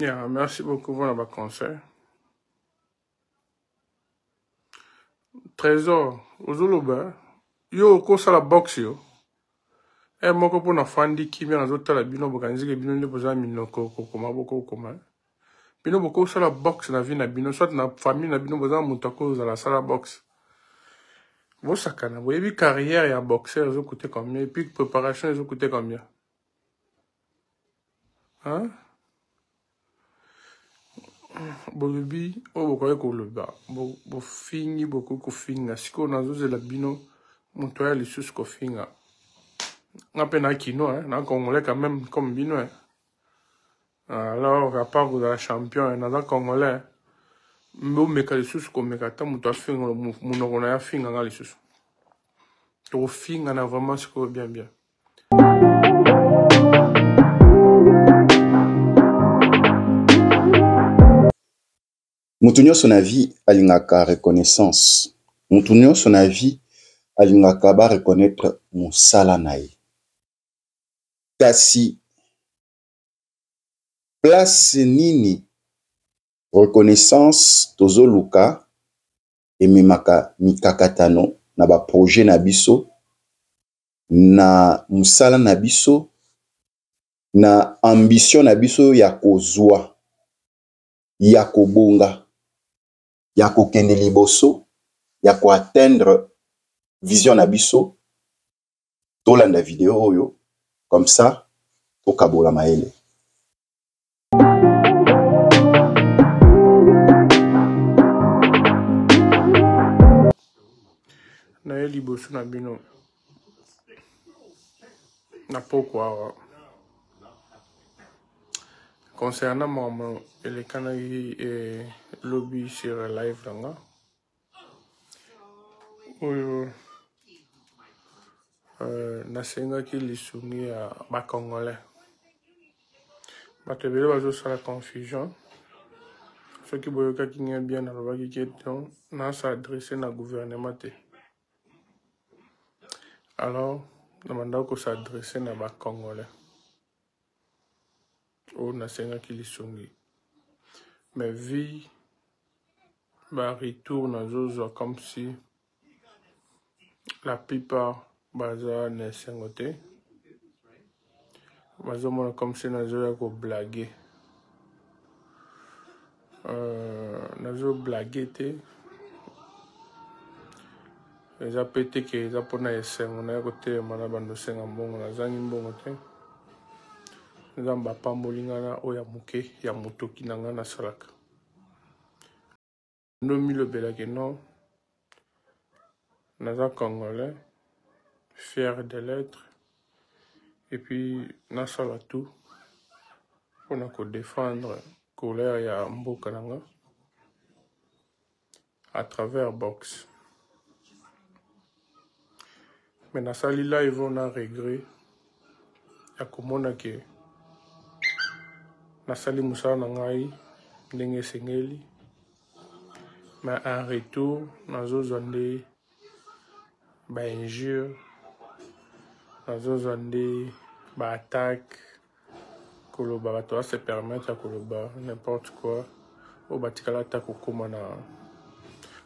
Yeah, merci beaucoup pour la conseil. Trésor, ozoloba, yo okosala box yo. E moko mpo na fandi kimia nazotala bino bokanzike bino nde boza minoko kokoma bokokoma. Bino bokosala box na vie na bino, soit na famille na bino boza moto akozala asala box. Bosakana, boyebi carrière ya boxeur ezokute combien, puis préparation ezokute combien. Hein? bolobi oyo bokoki koloba bofingi bokoki kofinga sikoyo nazozela bino moto aya lisusu kofinga nga mpe na kino eh, na congolais quand même comme bino eh. alors apart kozala champion eh, naza congolais bomeka lisusu komeka ata moto afinga monoko na ye afinga nga lisusu tokofinga na vraiment sikoyo bien bien moto nyonso na vie alingaka reconnaissance moto nyonso na vie alingaka ba reconnaître mosala na ye kasi place nini reconnaissance tozoluka ememaka mikakatano na baproje na biso na mosala na biso na ambisio na biso ya kozwa ya kobonga ya kokende liboso ya koatteindre vision na biso tolanda video oyo comme ça tokabola mayele naye liboso na bino na poko awa concernant makambo elekanaki eh, lobi sur live na nga oyo euh, nasengaki lisungi ya bacongolais bato ebele bazosala confusion soki boyokaki ngai bien nalobaki ke don nasa adresse na gouvernement te alors nabandaki kosadresse na bacongolais oyo nasengaki lisungi me vie ba retour nazozwa comme si la plupart baza na esengo te bazomona comme si nazoya koblague Euh, nazo blague te eza pe te ke eza mpona esengo naye kotelema na bando osenga mbongo nazangi mbongo te nzambe apamboli nga na oyo ya moke ya motoki na nga nasalaka ndo milobelake non naza congolais fier de l'etre epuis nasala tout mpona ko defendre couleur ya mboka na nga à travers boxe me nasali live oyo na regret ya komona ke nasali mosala na ngai ndenge esengeli Mais en retour, nazozwa nde ba injures, nazozwa nde ba attaques, koloba bato ba se permettre ya koloba n'importe quoi, oyo batikala ata kokoma na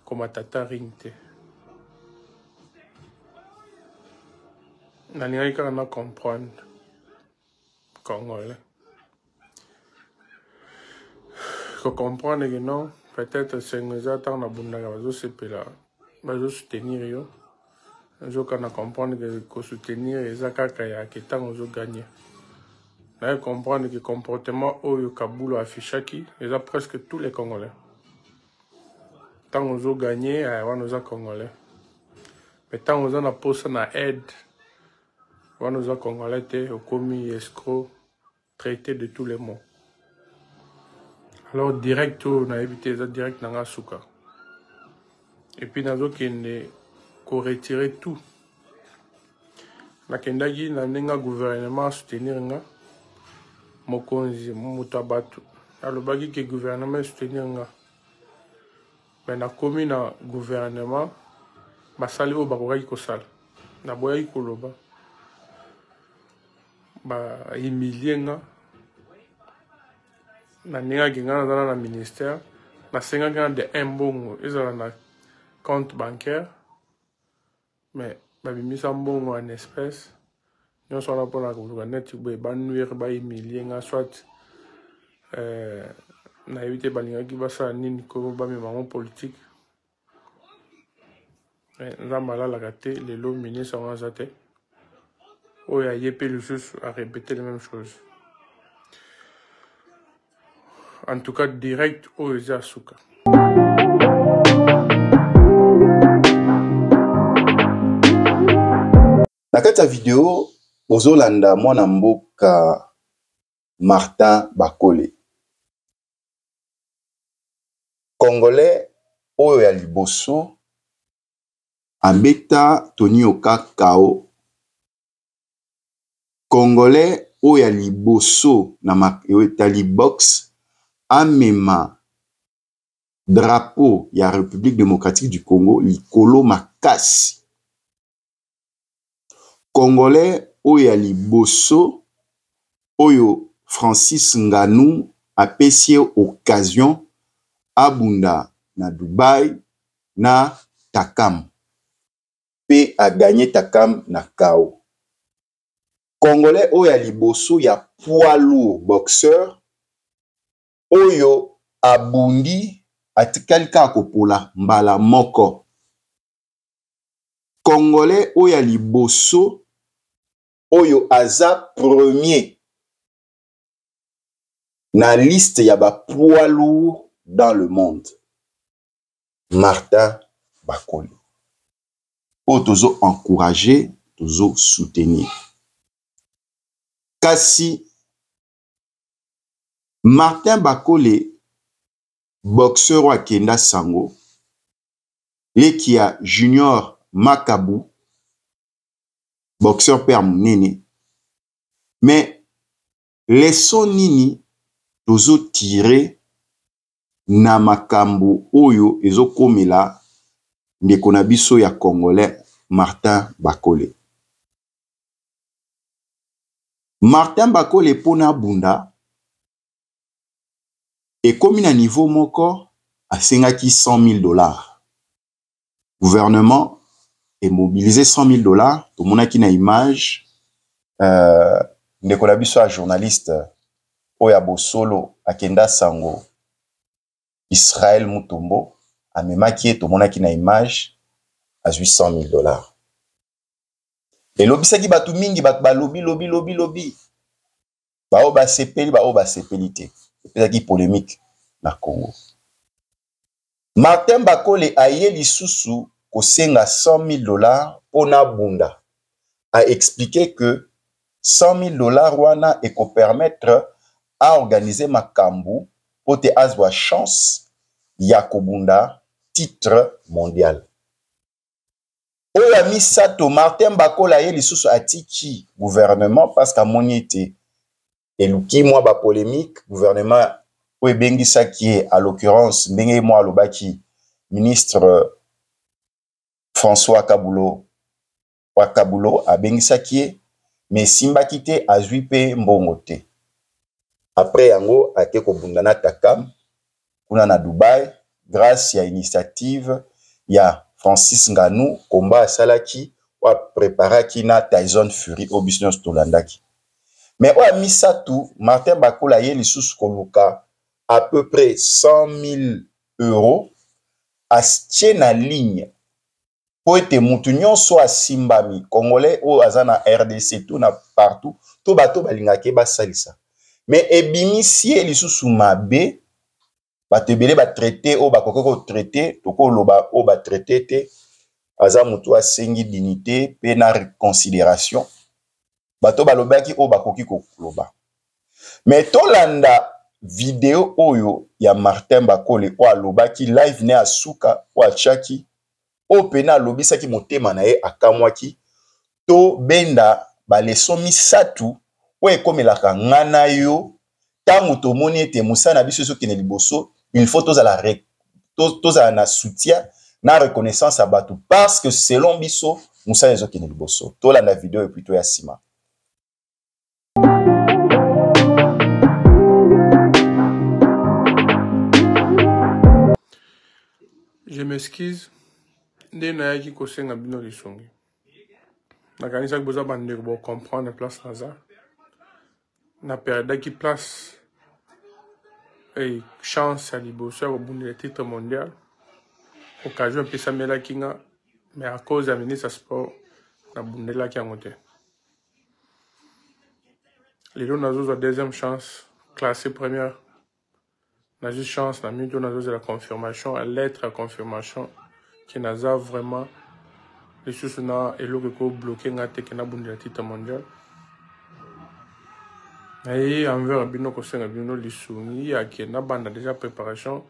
komata ata ring te. Nalingaki kaka na comprendre Congolais. Ko comprendre que non, peut-être sengo eza tant na bundaka bazo sepela, bazo soutenir yo. Ozo kana comprendre que ko soutenir eza kaka ya que tant ozo gagner. Na comprendre que comportement oyo Kabulo affichaki eza presque tous les Congolais. Tant ozo gagner, eh, wana oza Congolais. Mais tant oza na posa na aide, Wana oza congolais te okomi escroc traite de tous les mots. Alors direct oyo nayebi te eza direct na nga suka. Et puis nazokende ko retirer tout. Nakendaki na ndenge gouvernement soutenir nga mokonzi moto ya bato alobaki ke gouvernement soutenir nga Mais na komi na gouvernement basali oyo bakokaki kosala na boyaki koloba ba humilie nga na ningaki nga nazala na ministère nasengaki na de un mbongo ezala na compte bancaire Mais babimisa mbongo en espèce nyonso wana mpona koluka neti boye ba nuire ba humilie nga soit euh, nayebi te balingaki basala nini ko bamema yango politique eh, nzambe alalaka te lelo ministre yango aza te oyo aye mpe lisusu arepete le même chose En tout cas direct oyo eza suka. Na kati ya video bozolanda mwana mboka Martin Bakole. Congolais oyo ya liboso abeta Tony Oka KO congolais oyo ya liboso na etali box amema drapeau ya république démocratique du congo likolo makasi congolais oyo ya liboso oyo francis nganou apesi ye occasion abunda na dubai na takam mpe aganye Takam na KO. Congolais oyo ya liboso ya poids lourd boxeur oyo abundi atikali kaka kopola mbala moko. Congolais oyo ya liboso oyo aza premier na liste ya ba poids lourd dans le monde. Martin Bakoli. Oyo tozo encourager, tozo soutenir. Kasi Martin Bakole boxeur oyo akenda sango leki ya junior makabu boxeur mpe ya monene me leson nini tozotire na makambo oyo ezokomela ndeko na biso ya congolais martin bakole martin bakole mpo na abunda ekomi na niveau moko asengaki 100 000 dollars gouvernement est mobilisé 100 000 dollars tomonaki na image euh, ndeko na biso ya journaliste oyo ya bosolo akenda sango israel mutombo amemaki ye tomonaki na image azwi 100 000 dollars elobisaki bato mingi bato balobi lobi lobi lobi baoyo basepeli baoyo basepeli te epesaki polemique na congo martin bakole aye lisusu kosenga 100 000 dollars mpo na bunda aexplike ke 100 000 dollars wana ekopermettre aorganize makambo mpo te azwa chance ya kobunda titre mondial oyo ya misato martin bakola ye lisusu atiki gouvernement parce que amoni ete eluki mwa bapolémique gouvernement oyo ebengisaki ye à l'occurrence ndenge ye mwa alobaki ministre françois kabulo wa kabulo abengisaki ye me esimbaki te azwi mpe mbongo te apres yango ake kobunda na takam kuna na Dubaï grâce ya initiative ya Francis Nganou combat asalaki oyo apreparaki na Tyson Fury oyo biso nyonso tolandaki mais oyo ya misato Martin Bakula ye lisusu koluka à peu près 100 000 euros atie na ligne mpo ete moto nyonso asimbami congolais oyo aza na rdc to na partout to bato balingaka ye basalisa me ebimisi ye lisusu mabe bato ebele batraite oyo bakoki kotraite tokoloba oyo batraite te aza moto asengi dignité mpe na reconsideration bato balobaki oyo bakoki koloba me tolanda video oyo ya martin bakole oyo alobaki live ne ya suka oyo atyaki oyo mpena alobisaki motema na ye akamwaki tobenda baleso misato oyo ekomelaka ngai na yo ntango tomoni ete mosala na biso ezokende liboso il faut tozala tozala na soutien na reconnaissance ya bato parce que selon biso mosala ezokende liboso tolanda video epuis toya nsima je m'excuse nde nayaki kosenga bino lisungi nakanisaki boza bandeko bocomprendre place naza na perdaki place hey, chance ya liboso ya kobundela titre mondial occasion epesamelaki nga mais à cause ya ministre ya sport nabundelaki yango te lelo nazozwa deuxième chance classé première Nazwi chance na mito nazozela confirmation ya lettre ya confirmation ke naza vraiment lisusu na eloko eko bloke nga te ke nabundela titre mondial naye envers bino kosenga bino lisungi yake nabanda deja préparation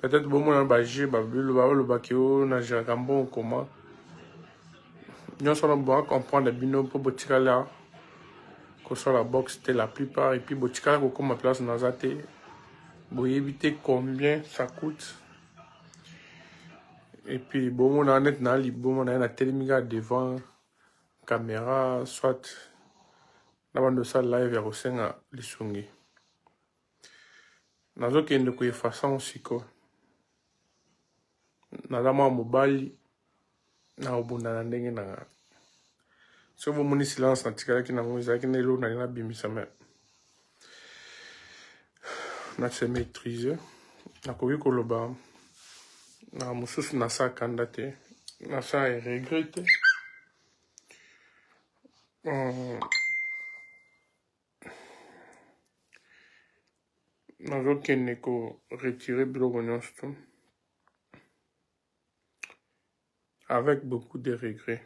peut-être bomona bajeu baolobaki o na geraka mbongo koma nyonso wana ba comprendre bino mpo botikala kosala box te la plupart et puis botikala kokoma place naza te boyebi te combien ça coûte et puis bomona neti na liboma na ye natelemi kaka devant caméra soit na bando osala live ya kosenga lisungi nazokende koefasango sikoyo naza mwa mobali nakobunda na ndenge na ngai soki bomoni silence natikalaki nango ezalaki na eloko nalingi nabimisa me na se maîtrise nakoki koloba na mosusu nasa kanda te nasa regret te euh, nazokende ko retire biloko nyonso tu avec beaucoup de regret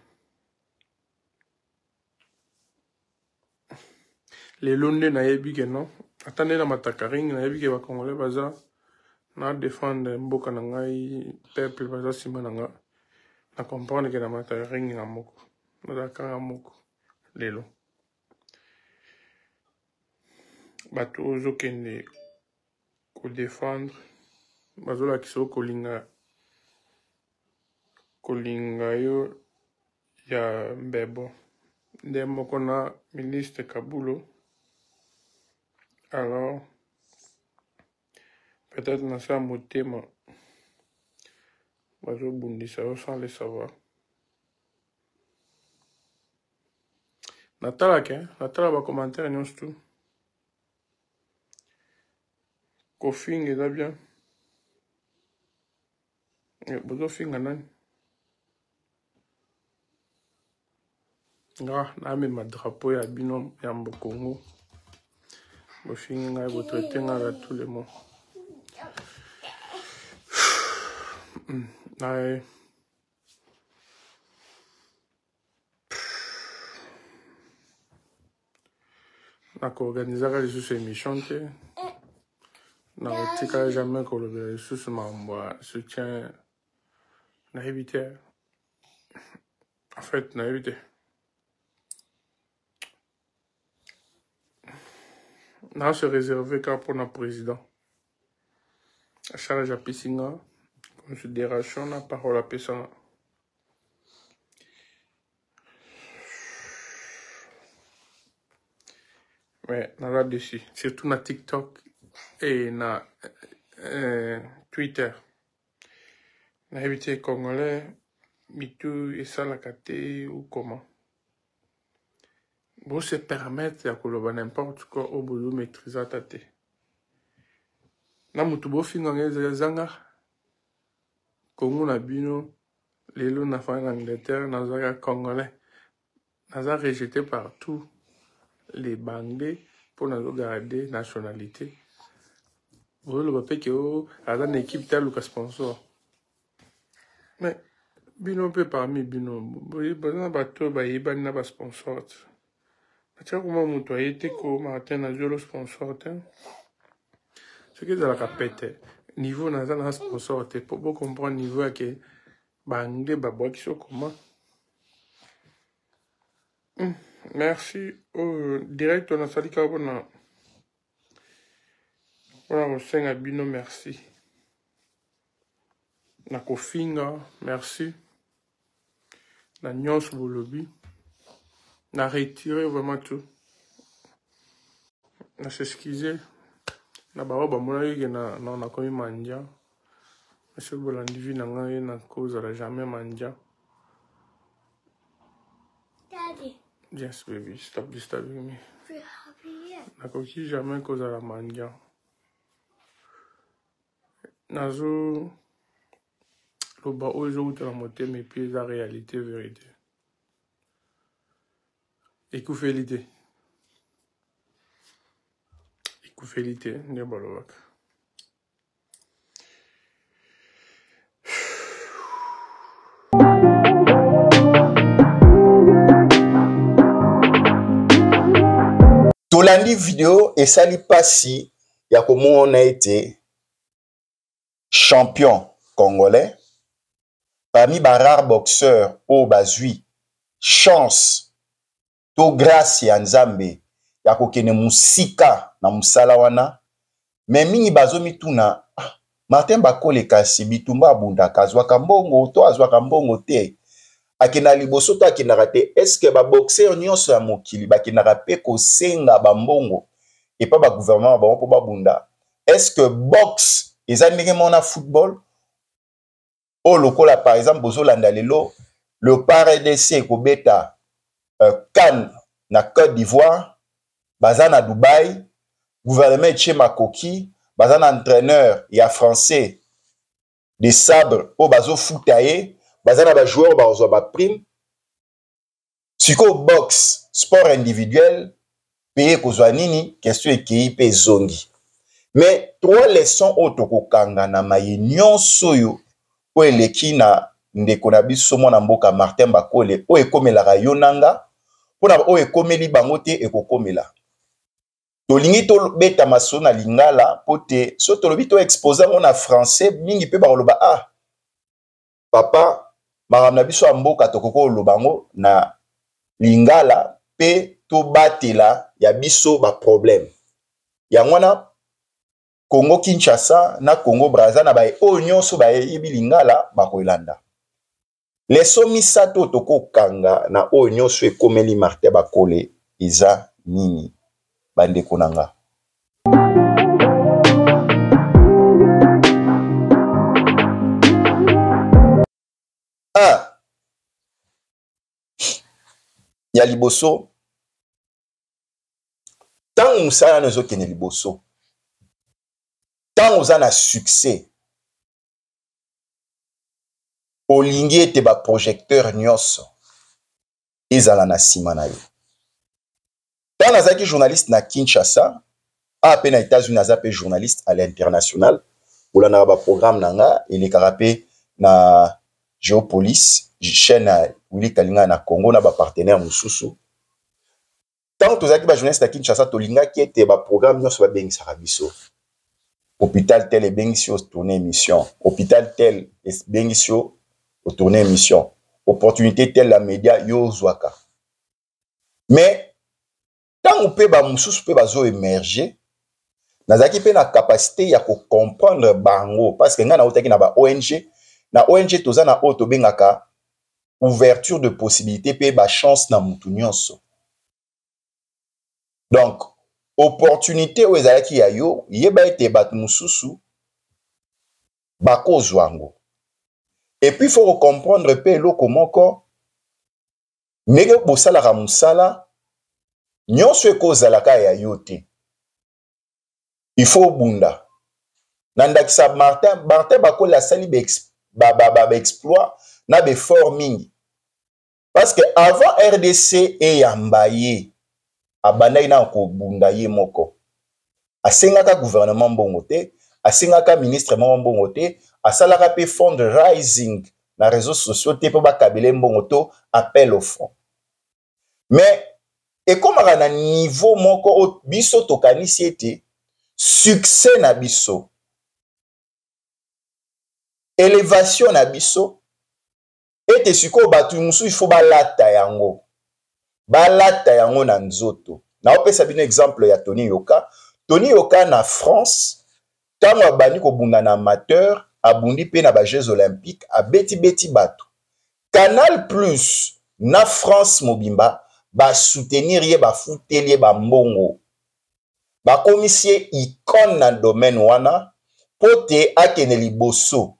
lelo nde nayebi ke non ata nde na matakaring nayebi ke bacongolais baza na defendre mboka na ngai peuple baza nsima na nga na comprendre ke na matakaring na moko nazalaka nga moko lelo bato ozokende kodefendre bazolakisa yo kolinga kolinga yo ya mbebo nde moko na ministre kabulo alors peut-être na se ya motema bazobundisa yo sans le savoir natalaka natala ba commentaire nyonso tu kofinga eza bien eh, bozofinga nani nga namema drapeau ya bino ya mbokongo bofingi ngai botraite ngai ya tout le monde hmm, naye nakoorganizaka lisusu émission te nakotika jamais kolobela lisusu makambo ya soutien nayebi te en fait nayebi te na se réserver kaka mpona président charge apesi nga considération na parole apesa nga mais naza dessus surtout na tiktok et na euh, twitter nayebi te congolais mitu esalaka te ou comment Bo se permettre ya koloba n'importe quoi oyo bozo maitriser ata te. Na mutu bo fingaka eza nga? Congo na bino lelo na fandi na Angleterre nazalaka congolais. Naza rejete par tout les banglais po nazo garder nationalite. Bozo loba pe ke oh aza na equipe te aluka sponsor. Mais bino mpe parmi bino na bato oyo bayebani na basponsor te atia kuma moto aye te ko martin nazwi olo sponsor te soki ezalaka pete niveau naza na sponsor te mpo bocomprendre niveau yake baanglais babwakisi okoma hmm, merci oyo oh, direct oyo nasali kaka mpona Pona kosenga bino merci na kofinga merci na nionso bolobi na retire vraiment tout na s'excuser na baoyo bamonaki ke na nakomi mandia soki bolandi vie na ngai nakozala jamais mandia Daddy. Yes, baby. Stop disturbing me. We're happy here. Nakoki jamais kozala mendiant. Nazo loba oyo ezowutela motema epuis eza réalité vérité ekufeli te ekufeli te nde balobaka tolandi video esali mpasi ya komona ete champion congolais parmi barare boxeur oyo bazwi chance to grâce ya Nzambe ya kokende musika na musala wana me mingi bazomituna ah, Martin Bakole kasi bitumba abundaka azwaka mbongo to azwaka mbongo te akenda liboso to akendaka te eske baboxeur nyonso ya mokili bakendaka mpe kosenga bambongo epa bagouvernement ya bango mpo babunda eske box eza ndenge mona football oyo oh, lokola par exemple bozolanda lelo leopard rdc ekobeta euh, canne na côte d'ivoire baza na dubai gouvernement etie makoki baza na entraîneur ya français de sabre oyo bazofuta ye baza na bajoueur bakozwa baprime sikoyo box sport individuel mpe ekozwa nini question ekei mpe ezongi mais trois leçons oyo tokokanga na maye nyonso oyo oyo eleki na ndeko na biso mwana mboka martin bakole oyo ekomelaka yo na nga mpo na oyo ekomeli bango te ekokomela tolingi tobeta masolo na lingala mpo te so tolobi toexpose yango na français mingi mpe bakoloba ah papa makambo na biso ya mboka tokoki koloba yango na lingala mpe tobatela ya biso baproblème yango wana congo kinshasa na congo braza na baye oyo nyonso bayebi lingala bakolanda leso misato tokokanga na oyo nyonso ekomeli martin bakole eza nini bandeko na nga ya liboso ntango mosala wana ezokende liboso ntango oza na succès olingi ete baprojecteur nyonso ezala na nsima na yo ntango nazalaki journaliste na kinshasa a mpe na états-unis aza mpe journaliste à l'international bolandaka baprogramme na nga elekaka mpe na geopolis chaîne ya wili kalinga na congo na bapartenaire mosusu ntango tozalaki bajournaliste na kinshasa tolingaki ete baprograme nyonso babengisaka biso hôpital tel ebengisi yo otourne émission hôpital tel ebengisi yo otourne émission opportunité tel ya média yo ozwaka mais ntango mpe bamosusu mpe bazoemerge nazalaki mpe na capacité ya kocomprendre bango parce que ngai nautaki na ba ong na ong toza na oyo tobengaka ouverture de possibilité mpe bachance na motu nyonso donc opportunité oyo ezalaki ya yo yeba ete bato mosusu bakozwa yango epuis fo kocomprendre mpe eloko moko ndenge bosalaka mosala nyonso ekozalaka ya yo te il faut obunda na ndakisa martin martin bakoli asali baexploit na befort mingi parce que avant rdc eyamba ye abandaki na kobunda ye moko asengaka gouvernement mbongo te asengaka ministre moko mbongo te asalaka mpe fundraising na réseau sociaux te mpo bakabele mbongo to appel au fond mais ekomaka na niveau moko oyo biso tokanisi ete succès na biso elevation na biso ete sikoyo bato mosusu ifo balata yango balata yango na nzoto naopesa bino exemple ya tony yoka tony yoka na france Tango abandi kobunda na amateur, abundi mpe na ba Jeux olympiques, abeti-beti batu. Canal plus na France mobimba ba soutenir ye, bafuteli ye ba mbongo. Bakomisi ye icone na domaine wana mpo te akende liboso.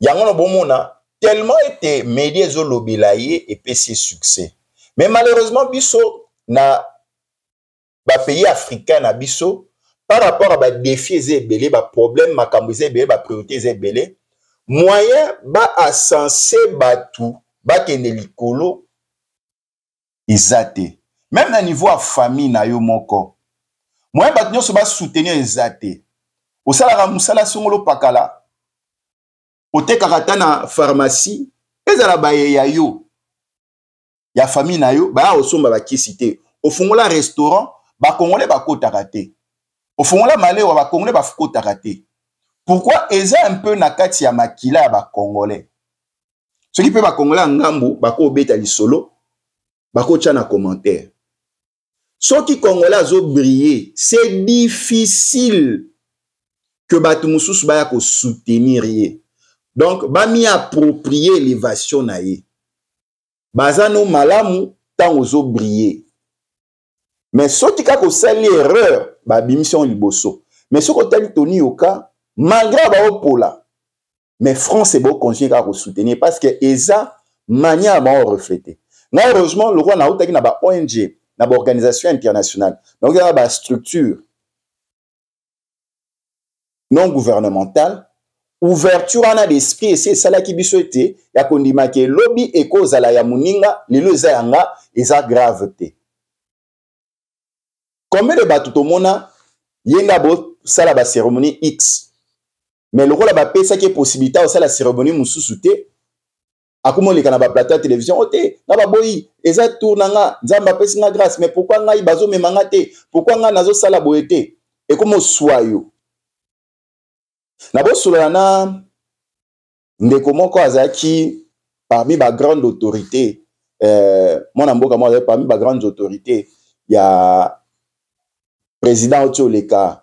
Yango no bomona tellement ete media ezolobela ye, epesi ye succès. Mais malheureusement biso na ba pays africain na biso par rapport à ba défi eza ebele ba problème makambo eza ebele ba priorité eza ebele moyen ba asense bato bakende likolo eza te meme na niveau ya famille na yo moko moyen bato nyonso basoutenir eza te osalaka mosala songolo pakala otekaka ata na pharmacie ezala baye ya yo ya famille na yo baya kosomba bakisi te ofungola restaurant bakongole bakotaka te ofungola malewa bakongole bakotaka te pourkui eza un peu na kati ya makila ya bakongole soki mpe bakongole ya ngambo bakobeta lisolo bakotya na commentaire soki congolais azobrille c'est difficile que bato mosusu baya kosoutenir ye donc bamiaproprie elevation na ye baza no malamu ntango ozobrille me soki kaka osali erreur babimisi yango liboso me soki otali toni yoka malgré baopola me france bokontinue kaka kosoutenir parce que eza manière bango reflete ngai heureusement lokola nautaki na ba ong na baorganisation internationale nautaki na bastructure non gouvernemental ouverture wana d'esprit esi esalaki biso ete ya kondima ke lobi ekozala ya moninga lelo eza ya nga eza grave te combien de bato tomona ye nde abosala bacérémonie x mais lokola bapesaki ye possibilité akosala cérémonie mosusu te akoma oleka na baplateau ya télévision o oh, te nga baboyi eza tour na nga nzambe apesi nga grâce mais pourkui ngai bazomema nga te pourkui ngai nazosala boye te ekoma oswa yo na bosolola na ndeko moko azalaki parmi bagrande autorité eh, mwana mboka moko azalaki parmi bagrande autorité ya président oti oleka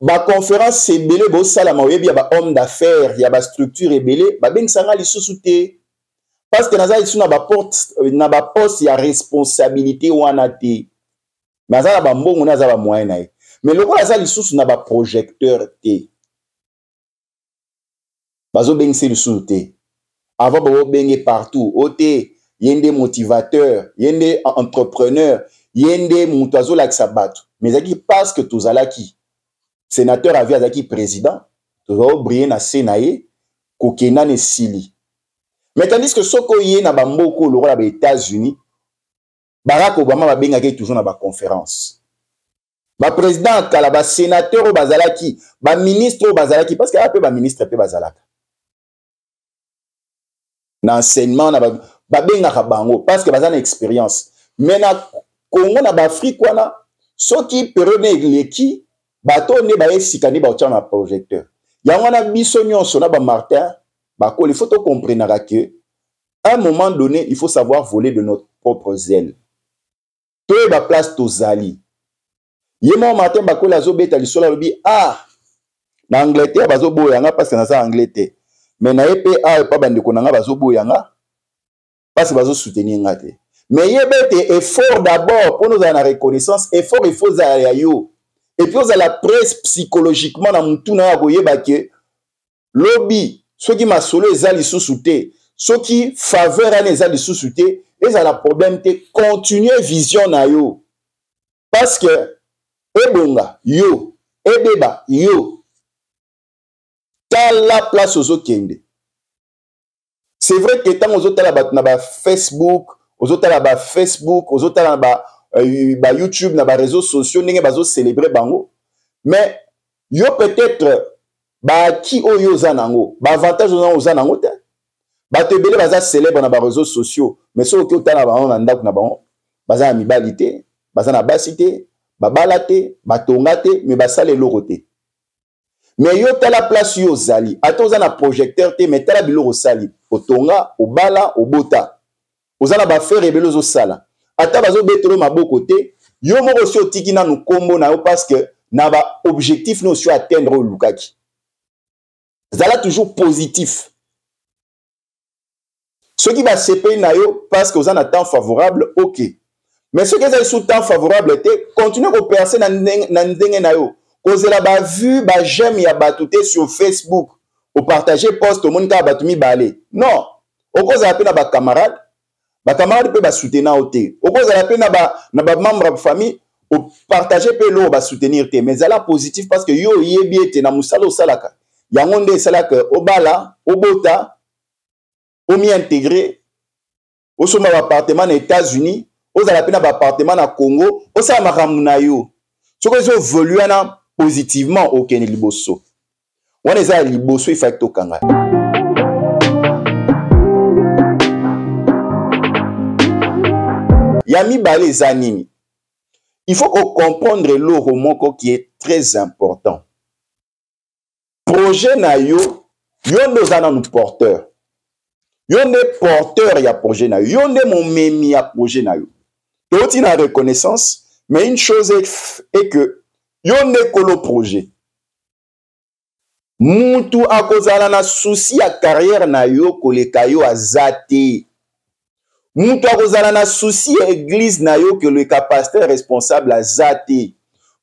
baconférence ebele bosalama oyebi ya bahomme d'affaires ya bastructure ebele babengisa ngai lisusu te parce que naza lisusu na baporte na baposte ya responsabilité wana te mais aza na bambongo na aza bamoyen na ye mais lokola aza lisusu na baprojecteur te bazobengisa lisusu te avant babobenge partout o te ye nde motivateur ye nde entrepreneur ye nde moto azolakisa bato mais ezalaki parce que tozalaki sénateur avi azalaki président tozala obrille na se na ye kokenda na esili mais tandis que soki oye na bamboka lokola ba états-unis barack obama babengaki ye toujours na baconférence baprésident ya kala basénateur oyo bazalaki baministre oyo bazalaki parce que aya mpe baministre mpe bazalaka na enseignement na babengaka bango parce que baza na expérience mais na congo na baafrike wana soki periode eleki bato oyo nde baye sika nde baotya na projecteur yango wana biso nyonso na bamartin bakoli fo tokomprenaka ke un moment donné il faut savoir voler de notre propre zèle toyeba place tozali ye moko martin bakola azobeta lisolo alobi ah na angleterre bazoboya nga parce que naza anglais te me na ye mpe awa epa bandeko na nga bazoboya nga parce que bazosoutenir nga te me yeba ete effort d'abord mpo na ozala na reconnaissance effort efo ozala ya yo epuis ozala presse psychologiquement na motu na yo akoyeba ke lobi soki masolo eza lisusu te soki faveur wana eza lisusu te ezala problème te continue vision na yo parce que ebonga yo ebeba yo tala place ozokende c'est vrai que ntango ozotala bato na bafacebook ozotala bafacebook ozotala na ba, euh, ba youtube na bareseau sociaux ndenge bazocelebre bango mais yo peut-être baaki oyo oza na yango baavantage oyo oza na yango te bato ebele baza célèbre na bareseau sociaux mais soki oki otala bango na ndako na bango baza na mibali te baza na basi te babala te batonga te mais basala eloko te mais yo tala place yo ozali ata oza na projecteur te mais tala biloko osali otonga obala obota oza na bafere ebele ozosala ata bazobetelo maboko te yo moko osi otiki nanu nkombo na yo parce que na baobjectif na osi atteindre oyo olukaki zala toujours positif soki basepeli na yo parce que oza na temps favorable ok mais soki ezali sous temps favorable te continue koperce na ndenge na yo kozela bavue bajeme ya bato te sur facebook opartage poste omoni kaka bato mibale non okozala mpe na bacamarade ba camarade mpe ba soutenant yo te okozala mpe na ba na ba membre ya famille opartage mpe eloko ba soutenir te mais zala positif parce que yo oyebi ete na mosala osalaka yango nde esalaka obala obota omiintegre osomba baappartement na états-unis ozala mpe na baappartement na congo osala makambo na yo soki ezoevolue wana positivement okende liboso wana eza ya liboso ifaki tokanga ya mibale eza nini il faut kocomprendre eloko moko qui est très important projet na yo yo nde oza nanu porteur yo nde porteur ya projet na yo yo nde momemi ya projet na yo touti na reconnaissance mais une chose est, est que yo nde kolo projet mutu akozala na susi ya carrière na yo koleka yo aza te mutu akozala na susi ya eglize na yo koleka pasteur responsable aza te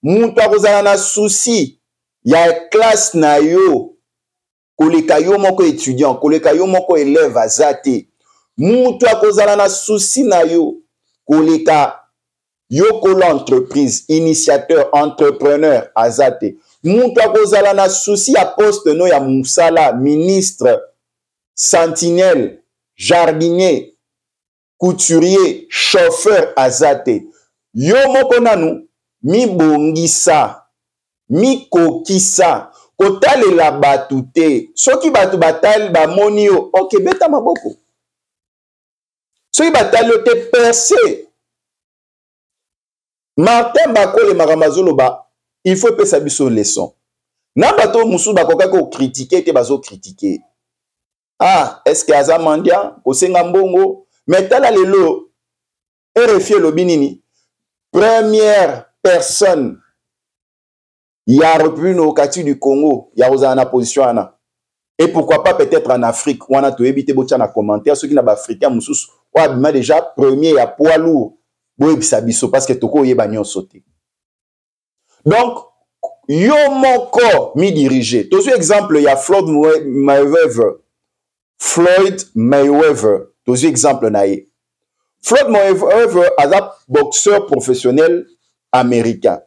mutu akozala na susi ya classe na yo koleka yo moko étudiant koleka yo moko élève aza te mutu akozala na souci na yo koleka yo kolo entreprise initiateur entrepreneur aza te mutu akozala na souci ya poste no ya mosala ministre sentinelle jardinier couturier chauffeur aza te yo moko nanu mibongisa mikokisa kotalela bato te soki bato batali bamoni yo oke beta maboko soki batali yo te perse martin bakole makambo azoloba il faut epesa biso leson na bato mosusu bakokaki kokritike te bazokritike ah est ce que aza mendiant kosenga mbongo mais tala lelo rfi elobi nini première personne ya république démocratique du congo ya kozala na position wana et pourquoi pas peut-être en afrique wana toyebi te botya na commentaire soki na baafricain mosusu oyo abima déjà premier ya poids lourd boyebisa biso parce que tokoyeba nyonso te donc yo moko mi dirige tozwi exemple ya floyd mayweather floyd mayweather tozwi exemple na ye floyd mayweather aza boxeur professionnel américain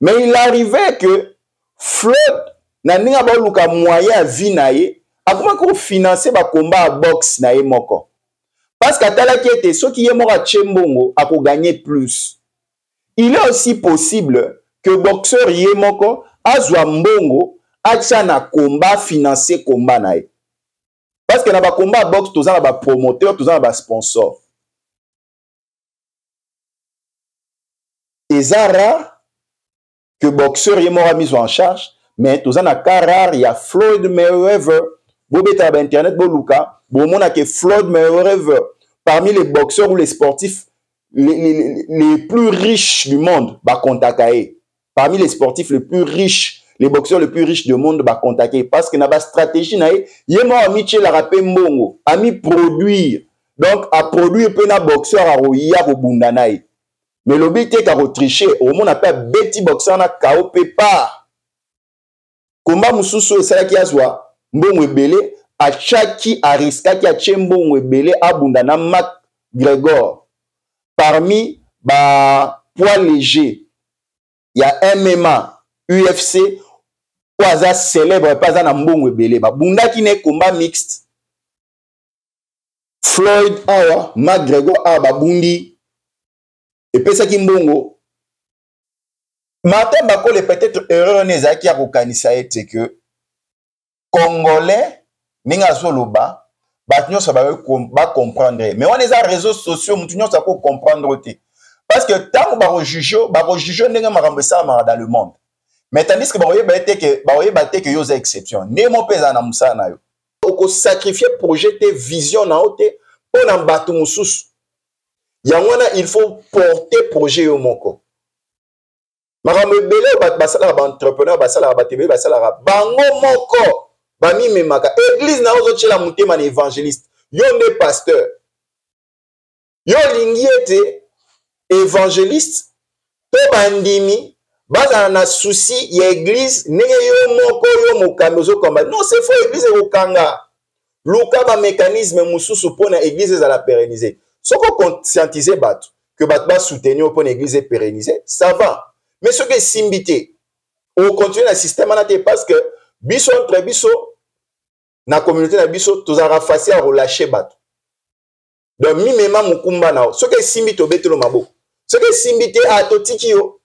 mais il arrivait que floyd na ndenge aboluka moyen ya vie na ye akomaki kofinanse bakomba ya boxe na ye moko parce que atalaki ete soki ye moko atye mbongo akoganye plus Il est aussi possible que boxeur ye moko azwa mbongo atya na combat financer combat na ye. Parce que na ba combat boxe toza na ba promoteurs, toza na ba sponsors. Eza rare que boxeur ye moko mise en charge mais toza na cas rare ya floyd mayweather bobetaka ba internet boluka bomona ke floyd mayweather parmi les boxeurs ou les sportifs les, les, les plus riches du monde bakontaka ye parmi les sportifs les plus riches les boxeurs les plus riches du monde bakontaka ye parce que na bastratégie na ye ye moko amityelaka mpe mbongo amiproduire donc aproduire mpe na boxeur akoya kobunda na ye mais lobi te kako triche omona pe abeti boxer na kao pe pa komba mosusu esalaki azwa mbongo ebele achaki ariskaki atie mbongo ebele abunda na mak gregor parmi ba poids léger ya mma ufc oyo aza célèbre mpe aza na mbongo ebele babundaki na ekomba mixte floyd awa magrego awa babundi epesaki mbongo martin bakole peut-être erreur wana ezalaki ya kokanisa ete ke congolais ndenge azoloba bato nyonso bacomprendre ye mais wana eza réseau sociaux motu nyonso akocomprendre te parce que ntango bakojuge bakojuge ndenge makambo esalamaka dans le monde mais tandis que bakoyeba te ke bakoyeba te ke yo oza exception ndenge moko mpe ezala na mosala na yo okosacrifie projet te vision na yo te mpo na bato mosusu yango wana il faut porter projet yo moko makambo ebele oyo bato basalaka baentrepreneur basalaka bato ebele basalaka bango moko bamimemaka eglize na yo ozotyela motema na évangéliste yo nde pasteur yo olingi ete evangeliste to bandimi bazala na souci ya eglize ndenge yo moko yo mokambi ozokamba non c'est faux eglize ekokanga luka bamécanisme mosusu mpo na eglize ezala pérenise soki oconscientise bato ke bato basoutenir mpo na eglize epérenise ça va mais soki esimbi te okontinue na système wana te parce que biso entre biso na communauté na biso tozalaka faci ya relache bato donc mimema mokumba na yo soki esimbi tobetelo maboko soki esimbi te a ah, totiki yo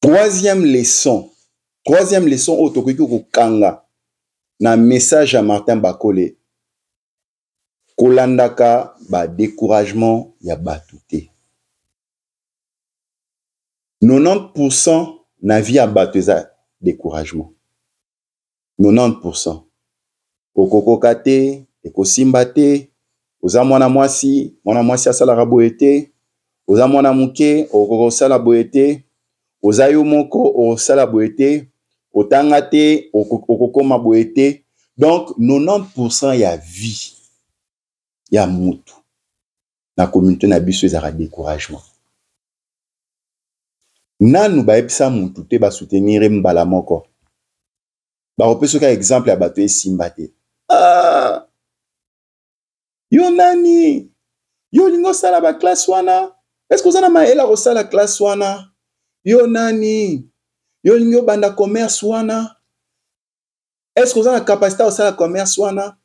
troisième leçon troisième leçon oyo tokoki kokanga na message ya martin bakole kolandaka ba decouragement ya bato te 90% na vie ya bato eza decouragement 90% okokoka te ekosimba te oza mwana mwasi mwana mwasi asalaka boye te oza mwana moke okoka kosala boye te oza yo moko okosala boye te otanga te okokoma boye te donc 90 pourcent ya vie ya mutu na communauté na biso ezalaka découragement nanu bayebisa mutu te basoutenir ye mbala moko bakopesa oka exemple ya bato esimba te ah! yo nani yo olingi osala baklasse wana eske oza na mayele ya kosala klasse wana yo nani yo olingi obanda commerce wana eske oza na kapasite ya kosala commerce wana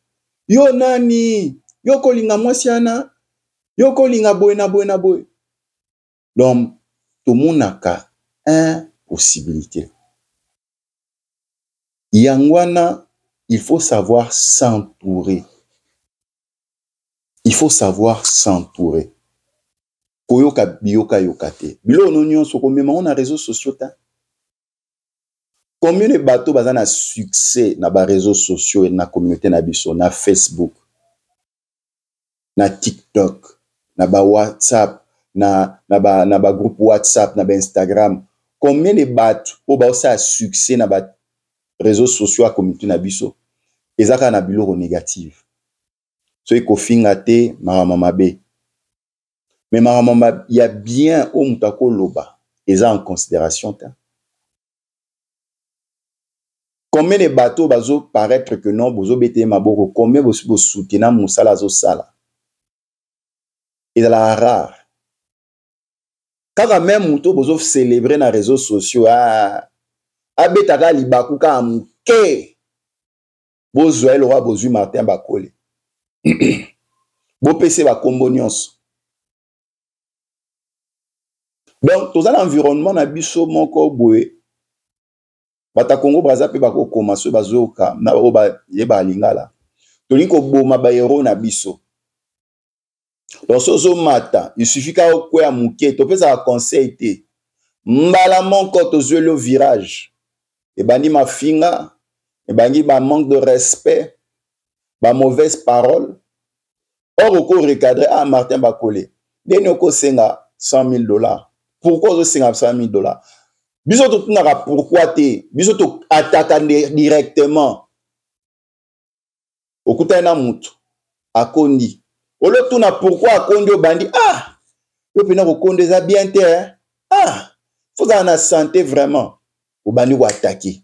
yo nani yo okolinga mwasi wana yo okolinga boye na boye na boye donc tomonaka impossibilité yango wana il faut savoir s'entourer il faut savoir s'entourer koyoka biyokayoka te biloko no nyonso komema ngo na réseau sociaux ta combien de bato baza na succès na bareseau sociaux na communauté na biso na facebook na tiktok na ba whatsapp na, na, ba, na ba groupe whatsapp na ba instagram combien de bato oyo baosala succès na ba réseaux sociaux ya communauté na biso eza kaka na biloko négative soki kofinga te makambo mabe me makambo ya bien oyo moto akoloba eza en considération te combien de bato oyo bazo paraître que non bozobete ye maboko combien bosi bosutena mosala azosala ezalaka rare kaka meme moto oyo bozo célèbre na réseau sociaux ah, abeta kaka libaku kaka moke bozwa ye lokola bozwi martin bakole bopese bakombo nyonso donc toza na environnement na biso moko boye bata congo braza mpe bakokoma soki bazoyoka na oyo bayebaka lingala tolingi koboma baero na biso donc so ozomata isufi kaka okweya moke topesaka conseil te mbala moko tozweli yo virage ebandi mafinga ebangi bamanque de respect bamauvaise parole or oko recadre ah martin bakole ndeni okosenga 100 000 dollars pourquoi ozosenga 100 000 dollars biso totunaka pourquoi te biso toataka nde directement okutani na motu akondi olotuna pourquoi akondi obandi ah yo mpena kokonda eza bien te eh? ah fozala na sante vraiment obandi koatake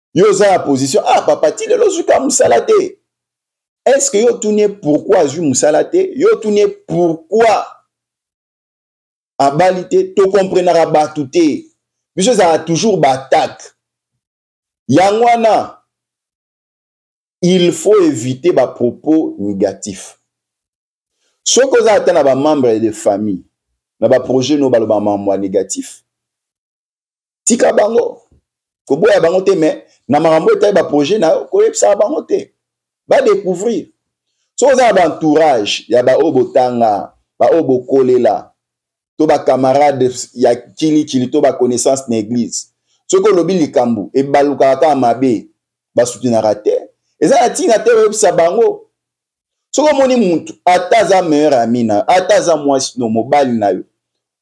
yo oza ya position ah papa ti lelo ozwika mosala te est ce que yo otuni ye pourkui azwi mosala te yo otuni ye pourkui abali te tokomprenaka bato te biso ezala toujours baattaque yango wana il faut éviter bapropos négatif soki oza ata na bamembre de famille na baprojet no baloba mambo ya négatif tika bango koboya bango te mais na makambo etali baprojet na yo koyebisaka bango te badecouvrir soki oza na baentourage ya baoyo botanga baoyo bokolela to bacamarade ya kilikili to baconnaissance na eglize soki olobi likambo ebalukaka kaka mabe basutinaka te eza na ntina te oyebisa bango soki omoni mutu ata aza meilleur ami na yo ata aza mwasi no mobali na yo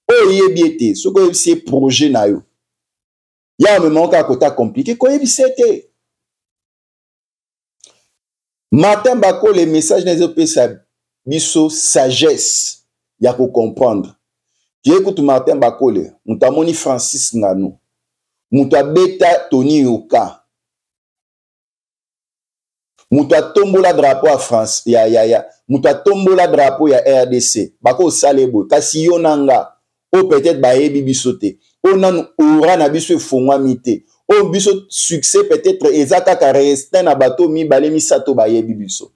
oyo oyebi ye te soki oyebisi ye projet na yo ya omema oka kota komplike koyebisa ye te martin bakole message na ezopesa biso sagesse ya kocomprendre ye kutu martin bakole moto amoni francis ngano moto abeta tony yoka moto atombola drapeau ya france ya, ya, ya moto atombola drapeau ya rdc bakosala ye boye kasi yo na nga oyo peut-être bayebi biso te oyo nanu ora na biso efongwami te oyo biso succès peut-être eza kaka restin na bato mibale misato bayebi biso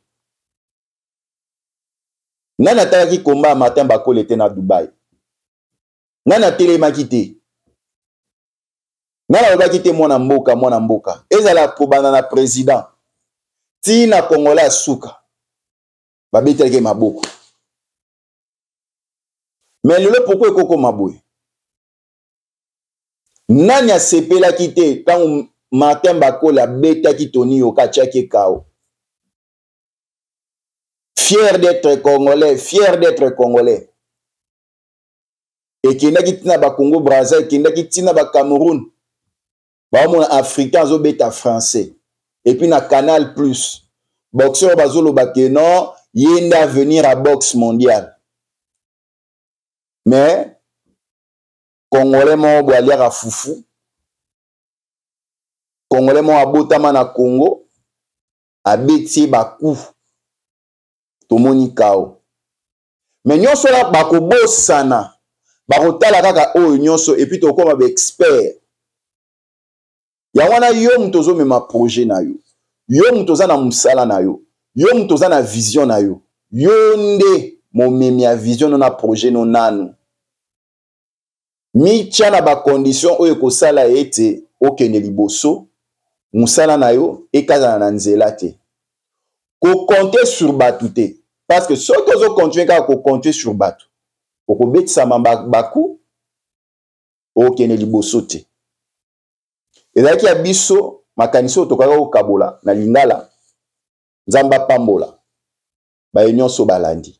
nani atalaki komba ya martin bakole te na dubai ngai natelemaki te ngai nalobaki te mwana mboka mwana mboka ezala kobanda na president tii na kongola ya suka babetelaki maboko me lelo poko ekokoma boye nani asepelaki te ntango martin bakoli abetaki toni yoka atiaki ekao fier d'être congolais fier d'être congolais ekendaki ntina bakongo braza ekendaki ntina bacameroun baomona africain azobeta français epuis na canal plus boxeur bazoloba ke non ye nde avenir ya boxe mondiale mais congolais moko boye aliaka fufu congolais moko abotama na congo abeti ye baku tomoni kao me nyonso wana bakobosana bakotala kaka oyo nyonso epuis tokokoma baexpert yango wana yo moto ozomema projet na yo yo moto oza na mosala na yo yo moto oza na vision na yo yo nde momemi ya vision no na projet no nanu mitya na bakondition oyo ekosala ete okende liboso mosala na yo ekazana na nzela te kokonte sur bato te parce que soki ozokontinue kaka kokontinue sur bato okobetisama baku okokende liboso te ezalaki ya biso makanisi oyo tokaka kokabola na lingala nzambe apambola baye nyonso balandi